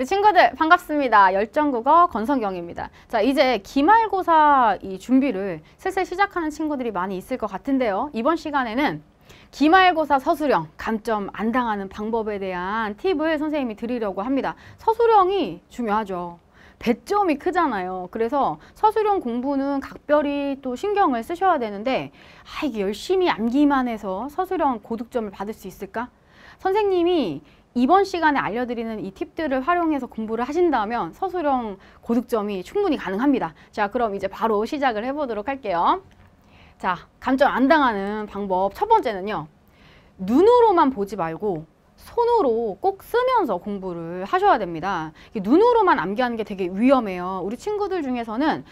우리 친구들 반갑습니다. 열정국어 건성경입니다. 자 이제 기말고사 이 준비를 슬슬 시작하는 친구들이 많이 있을 것 같은데요. 이번 시간에는 기말고사 서술형 감점 안 당하는 방법에 대한 팁을 선생님이 드리려고 합니다. 서술형이 중요하죠. 배점이 크잖아요. 그래서 서술형 공부는 각별히 또 신경을 쓰셔야 되는데 아 이게 열심히 암기만 해서 서술형 고득점을 받을 수 있을까? 선생님이 이번 시간에 알려드리는 이 팁들을 활용해서 공부를 하신다면 서술형 고득점이 충분히 가능합니다. 자, 그럼 이제 바로 시작을 해보도록 할게요. 자, 감점 안 당하는 방법 첫 번째는요. 눈으로만 보지 말고 손으로 꼭 쓰면서 공부를 하셔야 됩니다. 눈으로만 암기하는 게 되게 위험해요. 우리 친구들 중에서는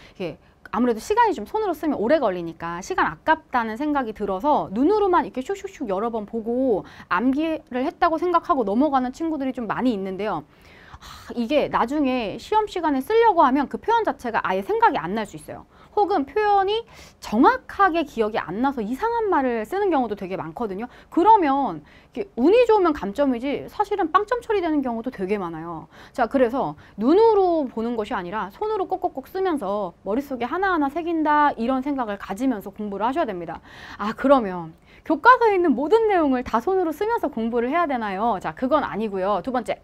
아무래도 시간이 좀 손으로 쓰면 오래 걸리니까 시간 아깝다는 생각이 들어서 눈으로만 이렇게 슉슉슉 여러 번 보고 암기를 했다고 생각하고 넘어가는 친구들이 좀 많이 있는데요. 하, 이게 나중에 시험 시간에 쓰려고 하면 그 표현 자체가 아예 생각이 안 날 수 있어요. 혹은 표현이 정확하게 기억이 안 나서 이상한 말을 쓰는 경우도 되게 많거든요. 그러면 운이 좋으면 감점이지 사실은 빵점 처리되는 경우도 되게 많아요. 자, 그래서 눈으로 보는 것이 아니라 손으로 꼭꼭꼭 쓰면서 머릿속에 하나하나 새긴다 이런 생각을 가지면서 공부를 하셔야 됩니다. 아, 그러면 교과서에 있는 모든 내용을 다 손으로 쓰면서 공부를 해야 되나요? 자, 그건 아니고요. 두 번째,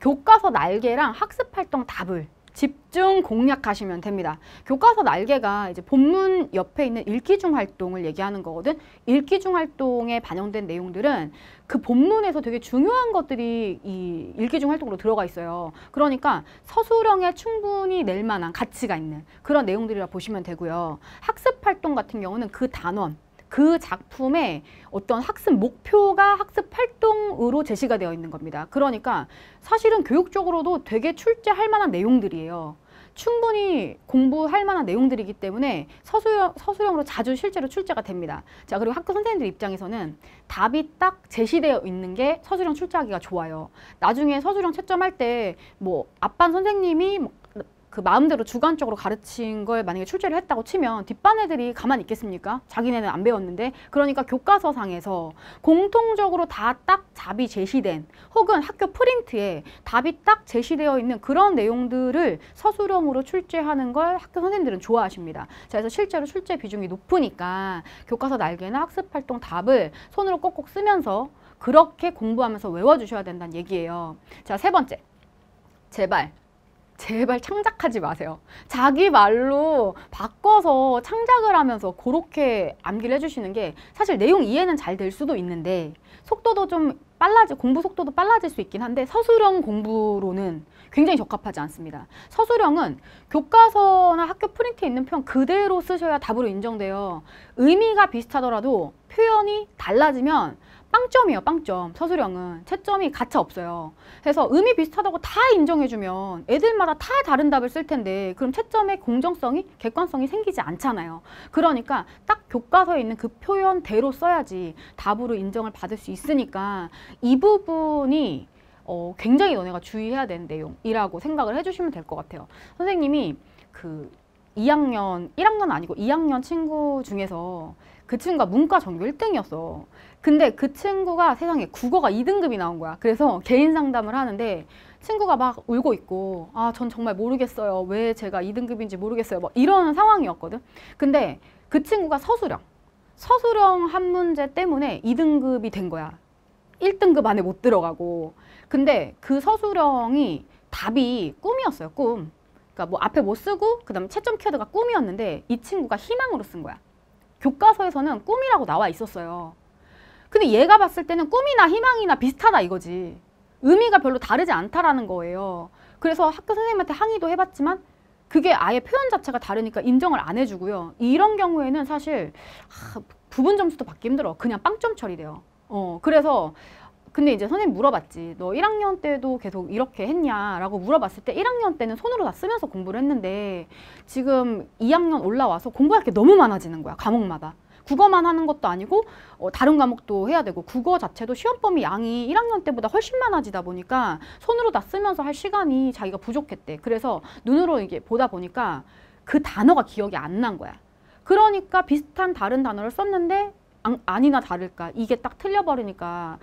교과서 날개랑 학습 활동 답을 집중 공략하시면 됩니다. 교과서 날개가 이제 본문 옆에 있는 읽기 중 활동을 얘기하는 거거든. 읽기 중 활동에 반영된 내용들은 그 본문에서 되게 중요한 것들이 이 읽기 중 활동으로 들어가 있어요. 그러니까 서술형에 충분히 낼 만한 가치가 있는 그런 내용들이라 보시면 되고요. 학습 활동 같은 경우는 그 단원 그 작품의 어떤 학습 목표가 학습 활동으로 제시가 되어 있는 겁니다. 그러니까 사실은 교육적으로도 되게 출제할 만한 내용들이에요. 충분히 공부할 만한 내용들이기 때문에 서술형, 서술형으로 자주 실제로 출제가 됩니다. 자 그리고 학교 선생님들 입장에서는 답이 딱 제시되어 있는 게 서술형 출제하기가 좋아요. 나중에 서술형 채점할 때 뭐 앞반 선생님이 뭐 그 마음대로 주관적으로 가르친 걸 만약에 출제를 했다고 치면 뒷반 애들이 가만히 있겠습니까? 자기네는 안 배웠는데 그러니까 교과서상에서 공통적으로 다 딱 답이 제시된 혹은 학교 프린트에 답이 딱 제시되어 있는 그런 내용들을 서술형으로 출제하는 걸 학교 선생님들은 좋아하십니다. 자, 그래서 실제로 출제 비중이 높으니까 교과서 날개나 학습활동 답을 손으로 꼭꼭 쓰면서 그렇게 공부하면서 외워주셔야 된다는 얘기예요. 자, 세 번째. 제발 제발 창작하지 마세요. 자기 말로 바꿔서 창작을 하면서 그렇게 암기를 해주시는 게 사실 내용 이해는 잘 될 수도 있는데 속도도 좀 빨라지 공부 속도도 빨라질 수 있긴 한데 서술형 공부로는 굉장히 적합하지 않습니다. 서술형은 교과서나 학교 프린트에 있는 표현 그대로 쓰셔야 답으로 인정돼요. 의미가 비슷하더라도 표현이 달라지면 빵점이에요 빵점. 서술형은. 채점이 가차 없어요. 그래서 의미 비슷하다고 다 인정해주면 애들마다 다 다른 답을 쓸 텐데 그럼 채점의 공정성이 객관성이 생기지 않잖아요. 그러니까 딱 교과서에 있는 그 표현대로 써야지 답으로 인정을 받을 수 있으니까 이 부분이 어, 굉장히 너네가 주의해야 되는 내용이라고 생각을 해주시면 될 것 같아요. 선생님이 그 2학년, 1학년 아니고 2학년 친구 중에서 그 친구가 문과 전교 1등이었어. 근데 그 친구가 세상에 국어가 2등급이 나온 거야. 그래서 개인 상담을 하는데 친구가 막 울고 있고 아 전 정말 모르겠어요. 왜 제가 2등급인지 모르겠어요. 뭐 이런 상황이었거든. 근데 그 친구가 서술형. 서술형 한 문제 때문에 2등급이 된 거야. 1등급 안에 못 들어가고. 근데 그 서술형이 답이 꿈이었어요. 꿈. 그러니까 뭐 앞에 못 쓰고 그다음에 채점 키워드가 꿈이었는데 이 친구가 희망으로 쓴 거야. 교과서에서는 꿈이라고 나와 있었어요. 근데 얘가 봤을 때는 꿈이나 희망이나 비슷하다 이거지. 의미가 별로 다르지 않다라는 거예요. 그래서 학교 선생님한테 항의도 해봤지만 그게 아예 표현 자체가 다르니까 인정을 안 해주고요. 이런 경우에는 사실 아, 부분 점수도 받기 힘들어. 그냥 빵점 처리돼요. 어, 그래서 근데 이제 선생님 물어봤지. 너 1학년 때도 계속 이렇게 했냐라고 물어봤을 때 1학년 때는 손으로 다 쓰면서 공부를 했는데 지금 2학년 올라와서 공부할 게 너무 많아지는 거야. 과목마다. 국어만 하는 것도 아니고 어, 다른 과목도 해야 되고 국어 자체도 시험 범위 양이 1학년 때보다 훨씬 많아지다 보니까 손으로 다 쓰면서 할 시간이 자기가 부족했대. 그래서 눈으로 이게 보다 보니까 그 단어가 기억이 안 난 거야. 그러니까 비슷한 다른 단어를 썼는데 아니나 다를까 이게 딱 틀려버리니까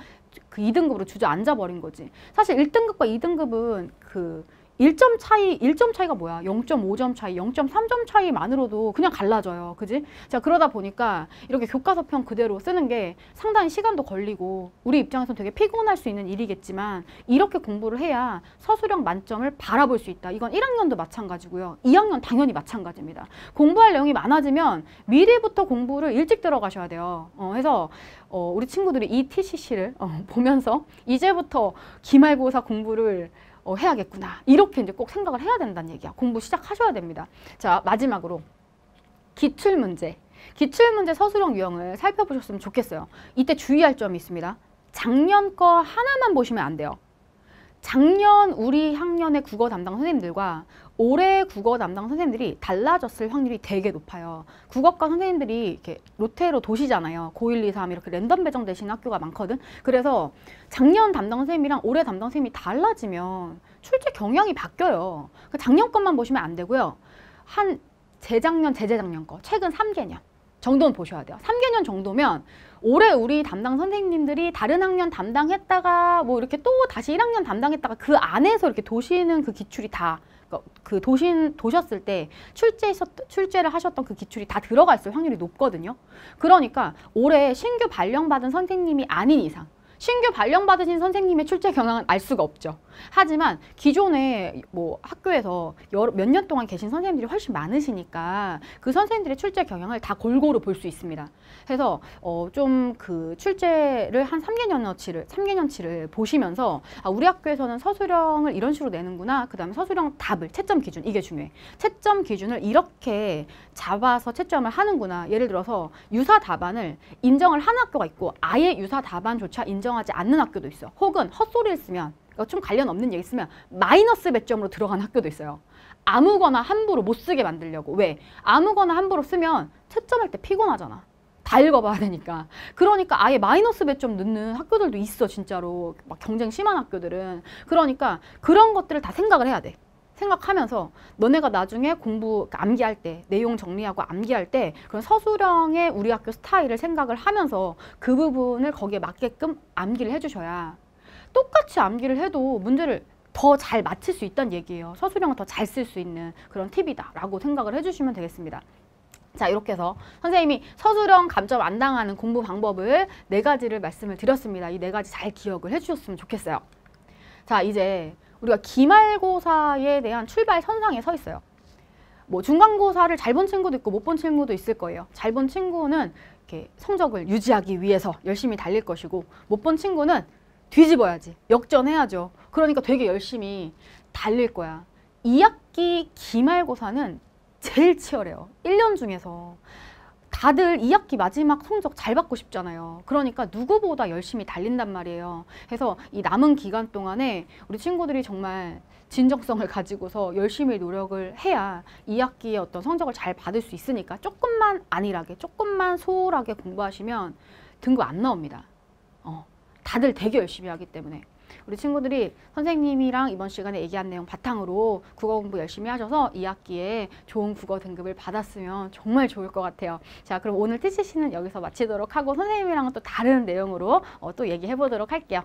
그 2등급으로 주저앉아 버린 거지. 사실 1등급과 2등급은 그 1점 차이, 1점 차이가 뭐야? 0.5점 차이, 0.3점 차이만으로도 그냥 갈라져요. 그지? 자, 그러다 보니까 이렇게 교과서평 그대로 쓰는 게 상당히 시간도 걸리고 우리 입장에서는 되게 피곤할 수 있는 일이겠지만 이렇게 공부를 해야 서술형 만점을 바라볼 수 있다. 이건 1학년도 마찬가지고요. 2학년 당연히 마찬가지입니다. 공부할 내용이 많아지면 미리부터 공부를 일찍 들어가셔야 돼요. 어, 해서 어, 우리 친구들이 이 TCC를 어, 보면서 이제부터 기말고사 공부를 어, 해야겠구나. 이렇게 이제 꼭 생각을 해야 된다는 얘기야. 공부 시작하셔야 됩니다. 자, 마지막으로 기출문제. 기출문제 서술형 유형을 살펴보셨으면 좋겠어요. 이때 주의할 점이 있습니다. 작년 거 하나만 보시면 안 돼요. 작년 우리 학년의 국어 담당 선생님들과 올해 국어 담당 선생님들이 달라졌을 확률이 되게 높아요. 국어과 선생님들이 이렇게 로테로 도시잖아요. 고1, 2, 3 이렇게 랜덤 배정되시는 학교가 많거든. 그래서 작년 담당 선생님이랑 올해 담당 선생님이 달라지면 출제 경향이 바뀌어요. 그 작년 것만 보시면 안 되고요. 한 재작년, 재재작년 거, 최근 3개년 정도는 보셔야 돼요. 3개년 정도면 올해 우리 담당 선생님들이 다른 학년 담당했다가 뭐 이렇게 또 다시 1학년 담당했다가 그 안에서 이렇게 도시는 그 기출이 다 그 도신 도셨을 때 출제하셨 출제를 하셨던 그 기출이 다 들어가 있을 확률이 높거든요. 그러니까 올해 신규 발령받은 선생님이 아닌 이상 신규 발령받으신 선생님의 출제 경향은 알 수가 없죠. 하지만 기존에 뭐 학교에서 몇 년 동안 계신 선생님들이 훨씬 많으시니까 그 선생님들의 출제 경향을 다 골고루 볼 수 있습니다. 그래서 어 좀 그 출제를 한 3개년어치를 3개년치를 보시면서 아 우리 학교에서는 서술형을 이런 식으로 내는구나. 그다음에 서술형 답을 채점 기준 이게 중요해. 채점 기준을 이렇게 잡아서 채점을 하는구나. 예를 들어서 유사 답안을 인정을 하는 학교가 있고 아예 유사 답안조차 인정 하지 않는 학교도 있어. 혹은 헛소리를 쓰면 좀 관련 없는 얘기 쓰면 마이너스 몇 점으로 들어간 학교도 있어요. 아무거나 함부로 못 쓰게 만들려고. 왜? 아무거나 함부로 쓰면 채점할 때 피곤하잖아. 다 읽어봐야 되니까. 그러니까 아예 마이너스 몇점 넣는 학교들도 있어, 진짜로. 막 경쟁 심한 학교들은. 그러니까 그런 것들을 다 생각을 해야 돼. 생각하면서 너네가 나중에 공부 그러니까 암기할 때 내용 정리하고 암기할 때 그런 서술형의 우리 학교 스타일을 생각을 하면서 그 부분을 거기에 맞게끔 암기를 해주셔야 똑같이 암기를 해도 문제를 더 잘 맞힐 수 있다는 얘기예요. 서술형을 더 잘 쓸 수 있는 그런 팁이다라고 생각을 해주시면 되겠습니다. 자 이렇게 해서 선생님이 서술형 감점 안 당하는 공부 방법을 네 가지를 말씀을 드렸습니다. 이 네 가지 잘 기억을 해주셨으면 좋겠어요. 자 이제 우리가 기말고사에 대한 출발 선상에 서 있어요. 뭐 중간고사를 잘 본 친구도 있고 못 본 친구도 있을 거예요. 잘 본 친구는 이렇게 성적을 유지하기 위해서 열심히 달릴 것이고 못 본 친구는 뒤집어야지. 역전해야죠. 그러니까 되게 열심히 달릴 거야. 2학기 기말고사는 제일 치열해요. 1년 중에서. 다들 2학기 마지막 성적 잘 받고 싶잖아요. 그러니까 누구보다 열심히 달린단 말이에요. 그래서 이 남은 기간 동안에 우리 친구들이 정말 진정성을 가지고서 열심히 노력을 해야 2학기에 어떤 성적을 잘 받을 수 있으니까 조금만 안일하게, 조금만 소홀하게 공부하시면 등급 안 나옵니다. 어, 다들 되게 열심히 하기 때문에. 우리 친구들이 선생님이랑 이번 시간에 얘기한 내용 바탕으로 국어 공부 열심히 하셔서 2학기에 좋은 국어 등급을 받았으면 정말 좋을 것 같아요. 자, 그럼 오늘 TCC는 여기서 마치도록 하고 선생님이랑은 또 다른 내용으로 어, 또 얘기해 보도록 할게요.